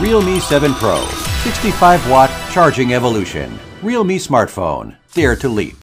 Realme 7 Pro, 65 watt charging evolution. Realme smartphone, dare to leap.